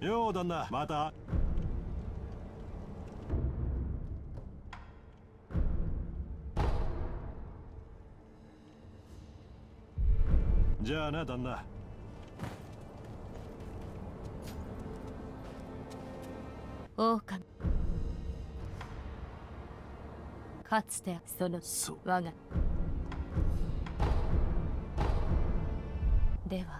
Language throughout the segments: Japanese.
よう旦那。また。じゃあな旦那。狼かつてその我が。では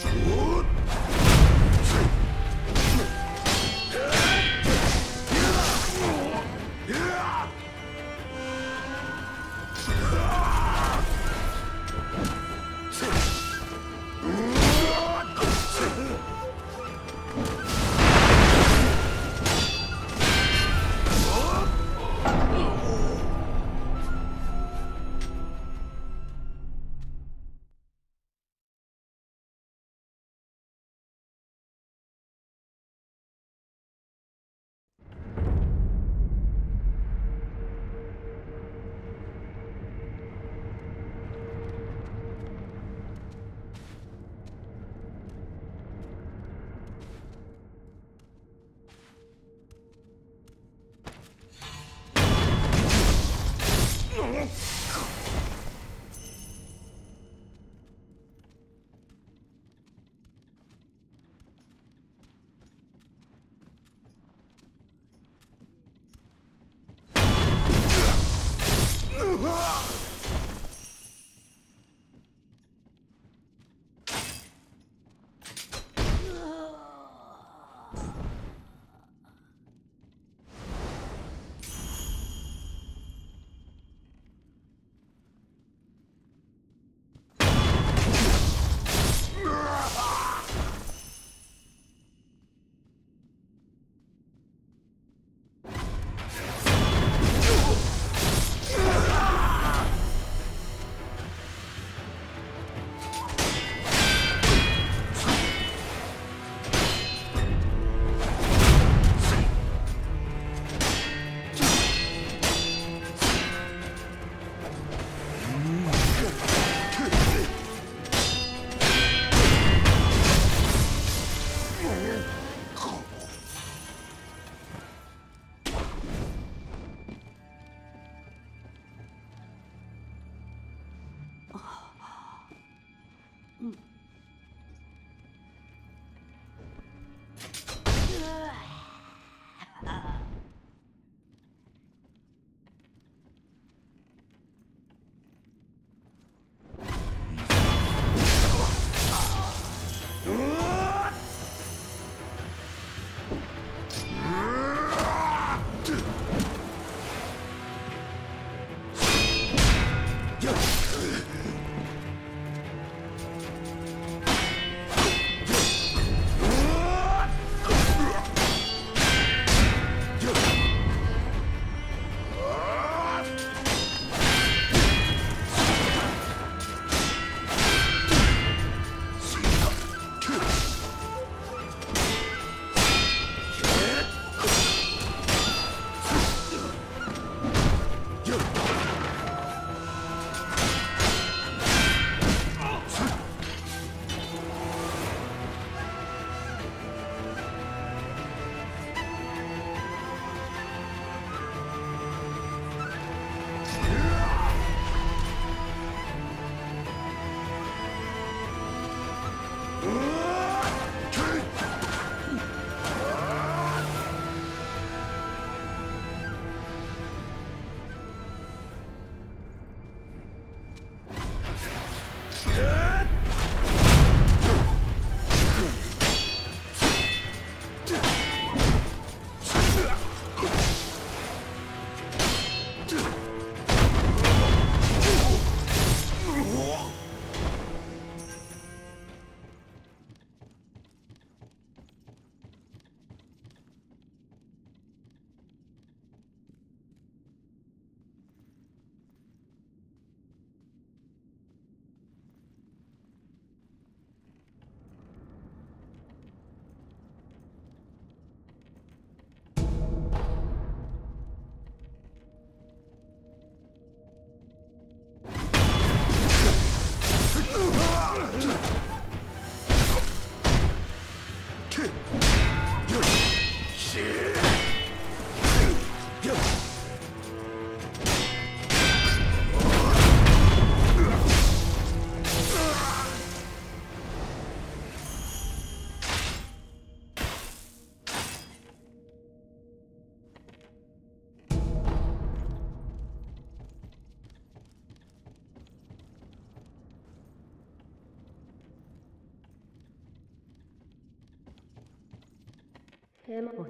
True. Ah!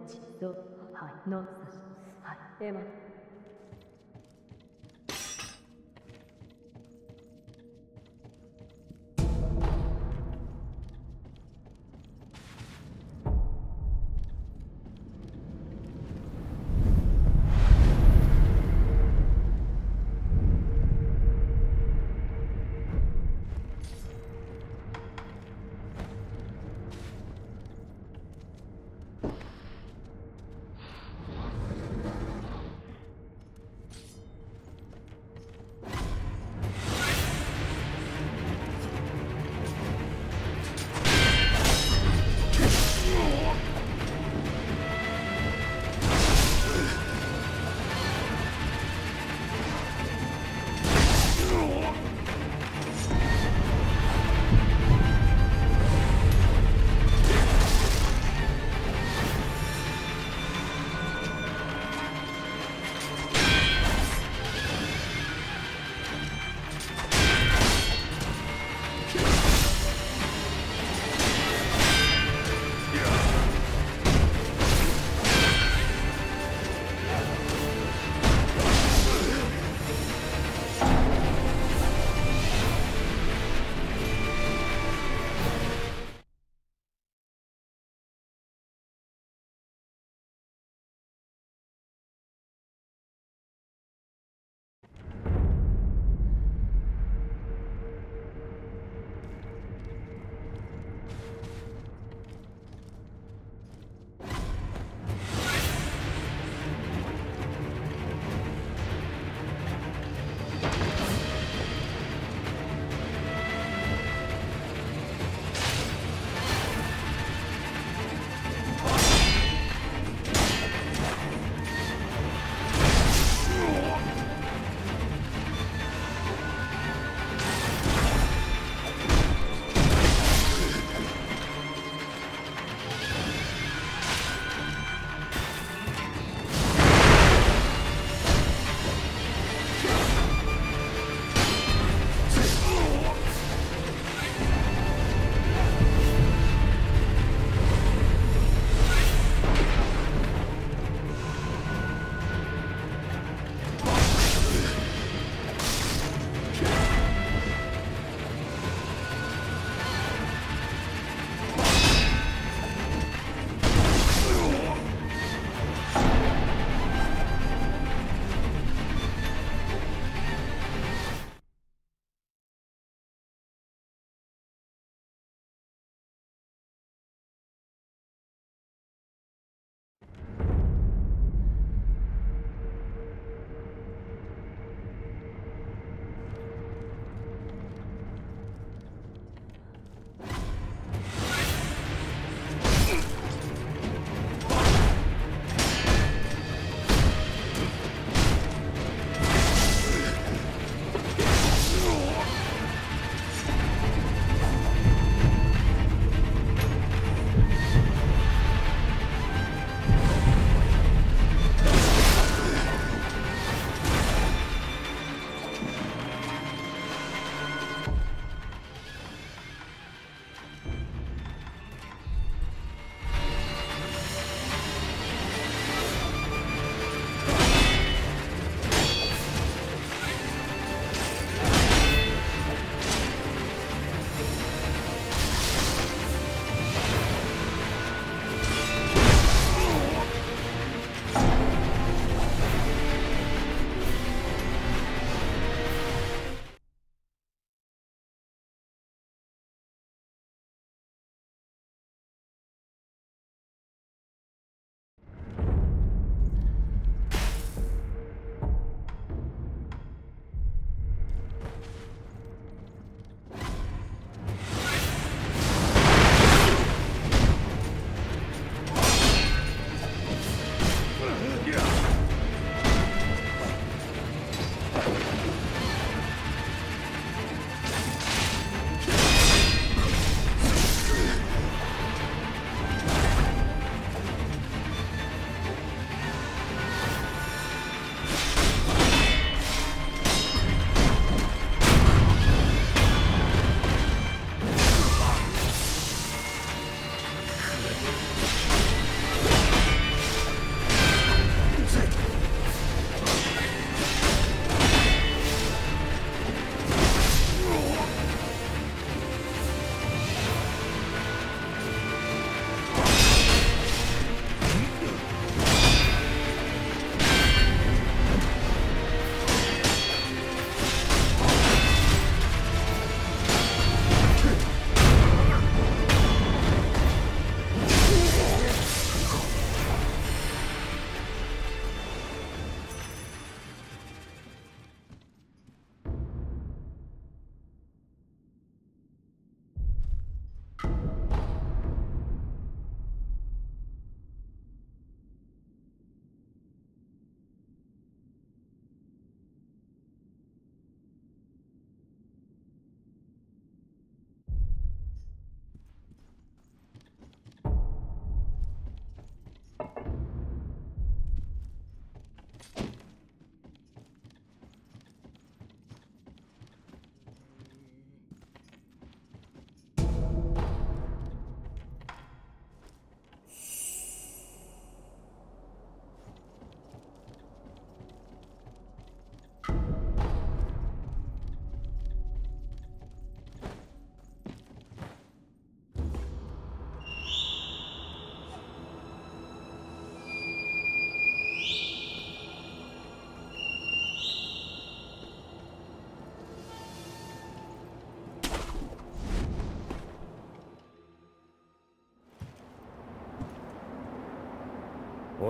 ちとはいのさし。はい。エマ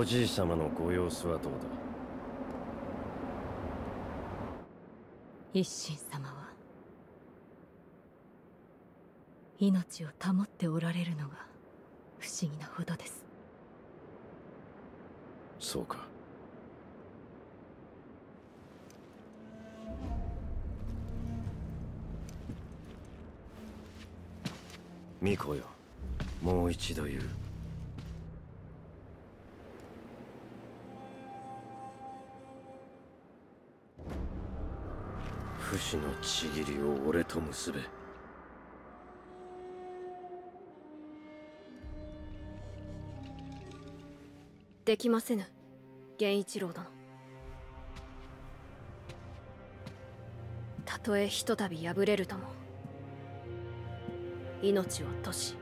おじい様のご様子はどうだ？一心様は命を保っておられるのが不思議なほどです。そうか。巫女よ。もう一度言う不死のちぎりを俺と結べ。できませぬ。源一郎殿。たとえひとたび敗れるとも。命を落とし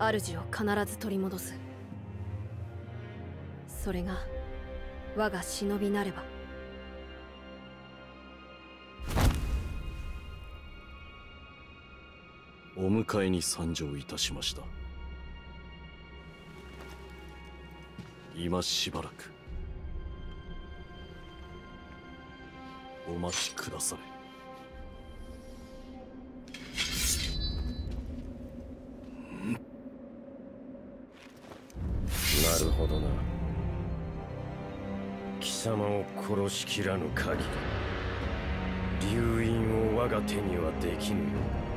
主を必ず取り戻す。それが我が忍びなれば。お迎えに参上いたしました。今しばらく。お待ちくだされ。なるほどな。貴様を殺しきらぬ限り流印を我が手にはできぬよ